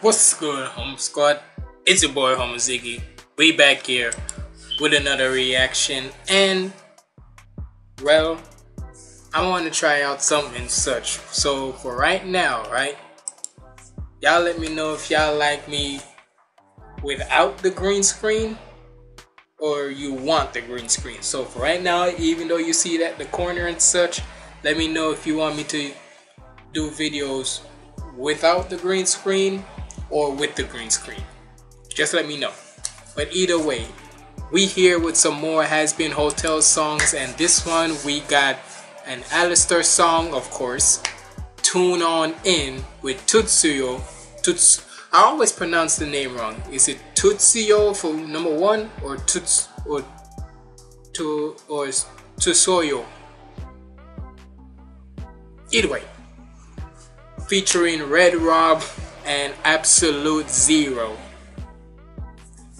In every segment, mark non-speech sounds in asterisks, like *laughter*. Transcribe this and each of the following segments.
What's good, Home Squad? It's your boy, Humble Ziggy. We back here with another reaction, and well, I want to try out something such. So for right now, right, y'all let me know if y'all like me without the green screen or you want the green screen. So for right now, even though you see that the corner and such, let me know if you want me to do videos without the green screen or with the green screen. Just let me know. But either way, we here with some more Hazbin Hotel songs and this one we got an Alastor song of course. Tune on in with Tutsuyo. Tuts I always pronounce the name wrong. Is it Tutsuyo for number one or Tuts or to or Tusoyo? Either way, featuring Red Rob and Absolute Zero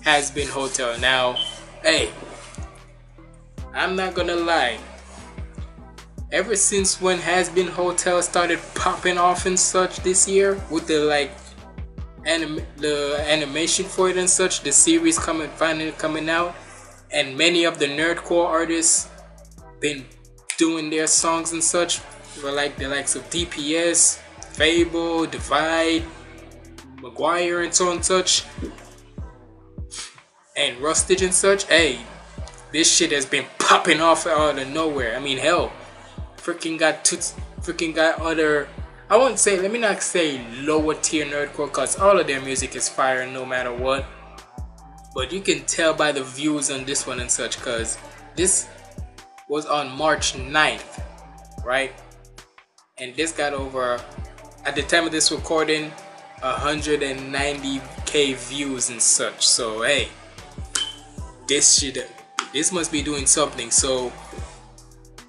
Hazbin Hotel. Now, hey, I'm not gonna lie. Ever since when Hazbin Hotel started popping off and such this year with the like anim the animation for it and such, the series coming finally coming out, and many of the nerdcore artists been doing their songs and such for like the likes of DPS, Fable, Divide, Maguire, and so and such, and Rustage and such. Hey, this shit has been popping off out of nowhere. I mean, hell, freaking got toots, freaking got other. I won't say. Let me not say lower tier nerdcore, cause all of their music is fire no matter what. But you can tell by the views on this one and such, cause this was on March 9th, right? And this got over at the time of this recording 190k views and such. So hey this should this must be doing something. So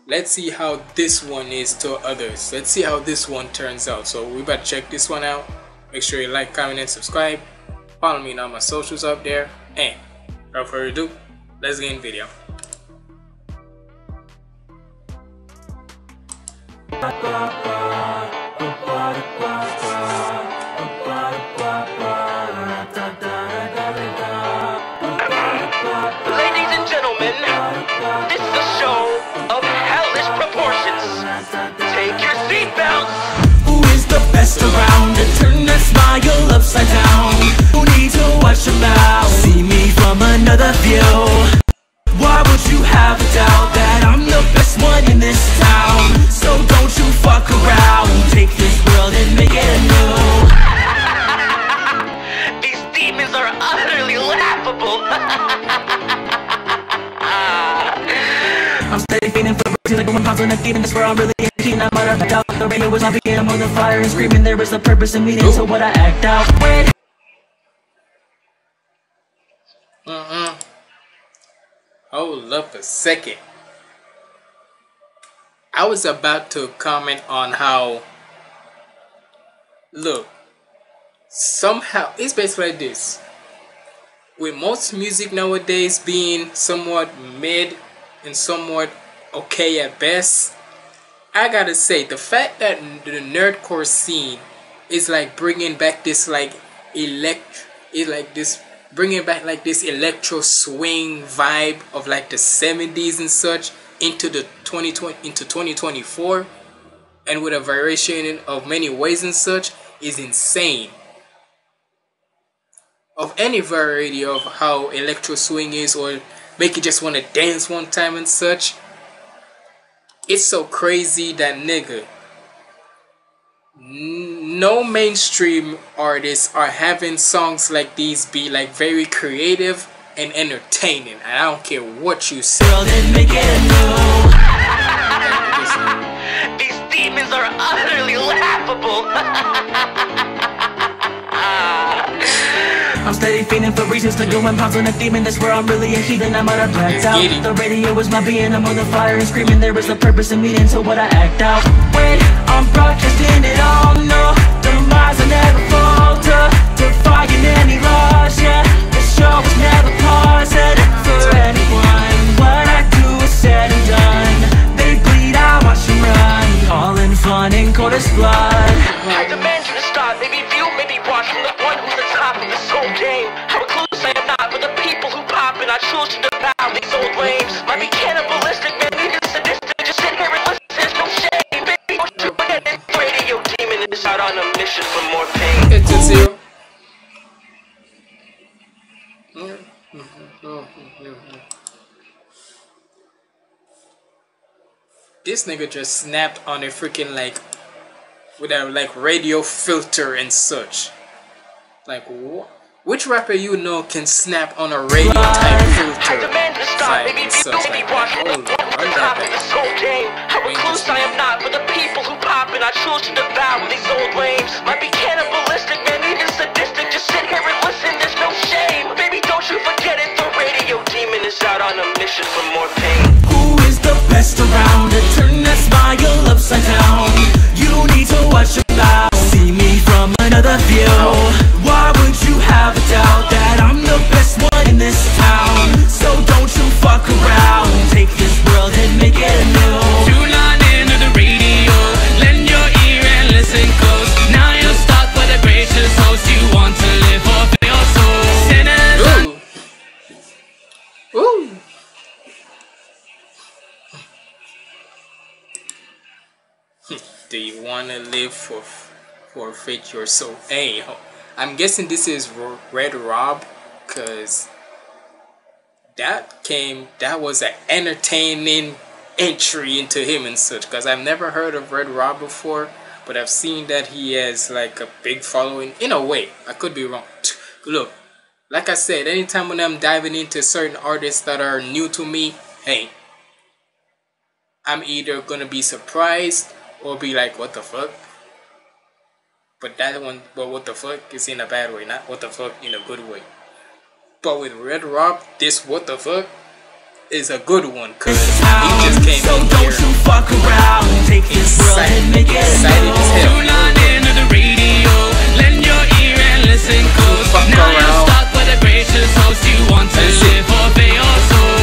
let's see how this one is to others. Let's see how this one turns out. So we better check this one out. Make sure you like comment and subscribe. Follow me on all my socials up there. And without further ado let's get in video smile upside down? Who needs to watch your mouth? See me from another view. Why would you have a doubt that I'm the best one in this town? Fire and screaming. There is a purpose in meaning to what I act out. When Uh-uh. Hold up a second. I was about to comment on how look somehow it's basically like this. With most music nowadays being somewhat mid and somewhat okay at best, I gotta say the fact that the nerdcore scene is like bringing back this like elect is like this bringing back like this electro swing vibe of like the 70s and such into the 2020 into 2024 and with a variation of many ways and such is insane. Of any variety of how electro swing is or make you just want to dance one time and such it's so crazy that nigga no mainstream artists are having songs like these be like very creative and entertaining and i don't care what you say world and make it anew. *laughs* These demons are utterly laughable. *laughs* I'm steady feeling for reasons to go and pounce on a demon. That's where I'm really a heathen. I'm out of blacked out. The radio is my being. I'm on the fire and screaming. There is a purpose in meaning to what I act out. When I'm broadcasting it all, no. The minds will never falter. Defying any laws, yeah. The show was never paused. For anyone, what I do is said and done. They bleed, I watch them run. All in fun and cold as blood. I'm The one who's the top in this whole game. How clueless I am not, but the people who pop and I choose to devour these old waves. Might be cannibalistic, man, even sadistic. Just sit here and listen, there's no shame. Baby, don't you this radio demon is out on a mission for more pain. It's a zero. This nigga just snapped on a freaking like with a like radio filter and such. Like what? Which rapper you know can snap on a radio type I filter? demand to stop, Like, maybe and such, people be like, hold on, run that top of back. this whole game. A Wait, recluse just I am not, but the people who pop and I choose to devour these old lames. Might be cannibalistic, man, even sadistic. Just sit here and listen, there's no shame. Baby, don't you forget it, the radio demon is out on a mission for more To live for forfeit your soul? Hey, I'm guessing this is Red Rob, cause that came. That was an entertaining entry into him and such. Cause I've never heard of Red Rob before, but I've seen that he has like a big following. In a way, I could be wrong. Look, like I said, anytime when I'm diving into certain artists that are new to me, hey, I'm either gonna be surprised or be like, what the fuck? But that one, but what the fuck is in a bad way, not what the fuck in a good way. But with Red Rob, this what the fuck is a good one, cause he just came so in don't here. you fuck around. Take this world and make it Excited as hell. Tune on into the radio. Lend your ear and listen close. Fuck now around. you're stuck with a gracious host. You want to live for pay your soul.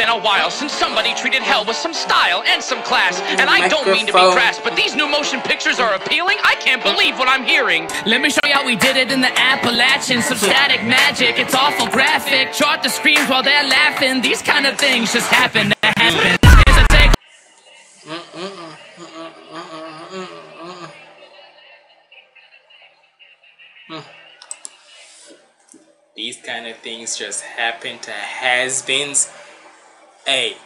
Been a while since somebody treated hell with some style and some class. And I don't mean to be Microphone. crass, but these new motion pictures are appealing. I can't believe what I'm hearing. Let me show you how we did it in the Appalachians. Some static magic, it's awful graphic. Chart the screams while they're laughing. These kind of things just happen to happen. Here's a take. These kind of things just happen to has-beens. Hey,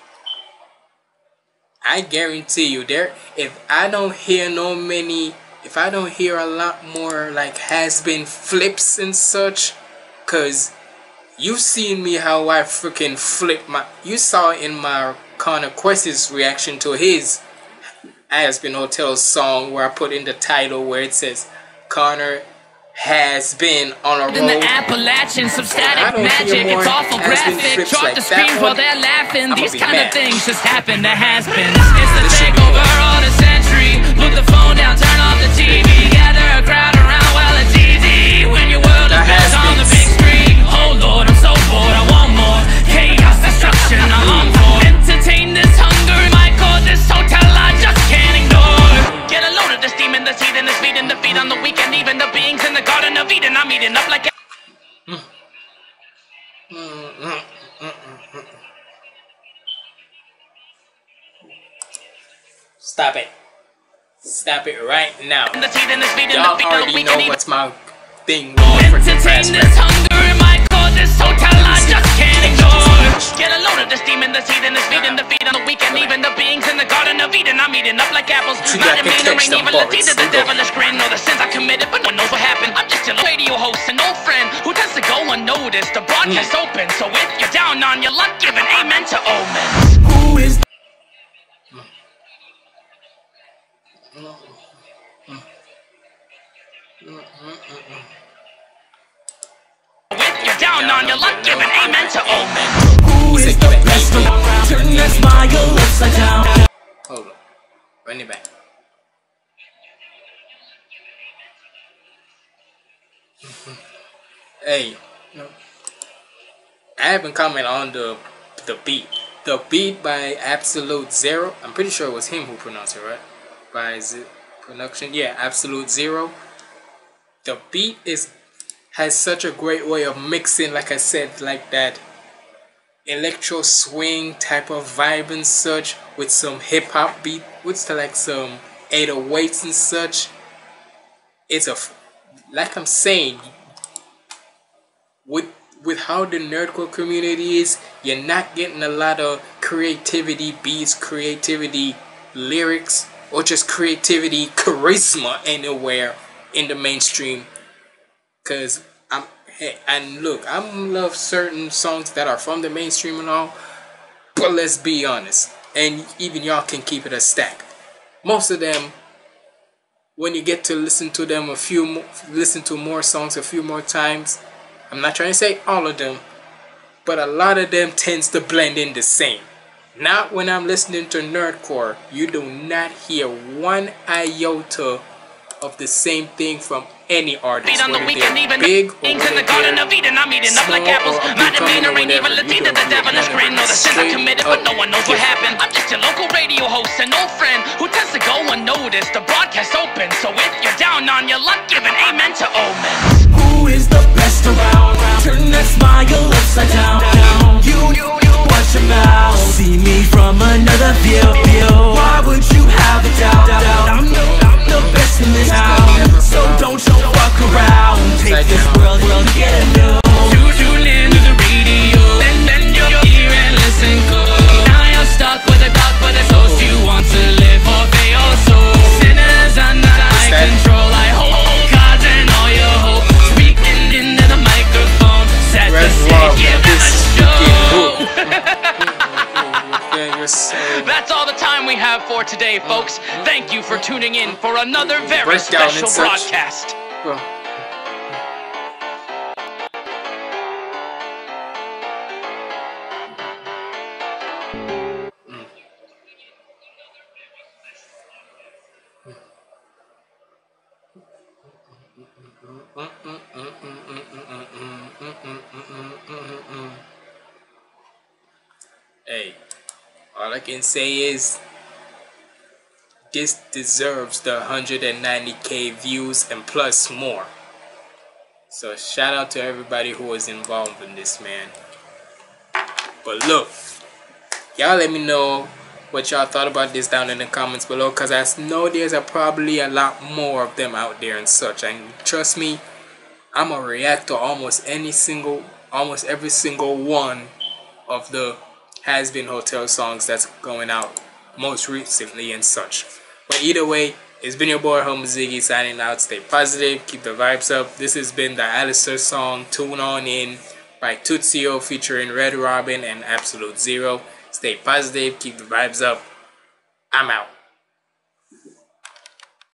I guarantee you, there. If I don't hear no many, if I don't hear a lot more like has-been flips and such, cause you've seen me how I freaking flip my. You saw in my Connor Quest's reaction to his Hazbin Hotel song where I put in the title where it says Connor has been on a In the roll. Appalachians, some static magic, it's awful graphic. Chart like the screams while they're laughing. These kind of things just happen to has-beens. It's the This should be takeover Stop it right now. The heathen, this feeding the Y'all the already know what's my thing Entertain this hunger in my core. This hotel I just can't ignore. Get a load of this demon, this heathen, this feeding the feet on the weekend, even the beings in the Garden of Eden. I'm eating up like apples. Not a mean ain't them evil, it's bullets. the devilish grin or the sins I committed, but no one knows what happened. I'm just a radio host, an old friend who tends to go unnoticed. The broadcast Mm. open, so if you're down on your luck, give an amen to omens. If you're down on your luck, give an amen to omens. who is the best around? Turn that smile upside down. Hold on. Run it back. *laughs* hey, I haven't commented on the the beat. The beat by Absolute Zero. I'm pretty sure it was him who pronounced it right. By Z- production, yeah, Absolute Zero. The beat is has such a great way of mixing, like I said, like that electro swing type of vibe and such with some hip hop beat with like some 808s and such. It's a like I'm saying, with with how the nerdcore community is, you're not getting a lot of creativity, beats, creativity, lyrics, or just creativity, charisma anywhere in the mainstream. Cause I'm hey, and look, I love certain songs that are from the mainstream and all, but let's be honest, and even y'all can keep it a stack. Most of them when you get to listen to them a few more, listen to more songs a few more times i'm not trying to say all of them but a lot of them tends to blend in the same not when i'm listening to nerdcore you do not hear one iota of the same thing from any artist. On the weekend, even big or in the garden of Eden. I'm eating up like small apples. My demeanor ain't even. Latina. The devil is none grin. No, the sins I committed, but no one knows what happened. I'm just your local radio host, an old friend who tends to go unnoticed. The broadcast open, so if you're down on your luck, give an amen to omens. Who is the best around? Turn that smile upside down. From another have today, folks. Thank you for tuning in for another very Breakdown special broadcast. well, Hey, all I can say is this deserves the 190k views and plus more. So shout out to everybody who was involved in this, man. But look, y'all let me know what y'all thought about this down in the comments below because I know there's a, probably a lot more of them out there and such. And trust me, I'm gonna react to almost any single, almost every single one of the Hazbin hotel songs that's going out most recently and such. But either way, it's been your boy Humble Ziggy signing out. Stay positive, keep the vibes up. This has been the Alastor song Tune On In by Tutsio featuring Red Robin and Absolute Zero. Stay positive, keep the vibes up. I'm out.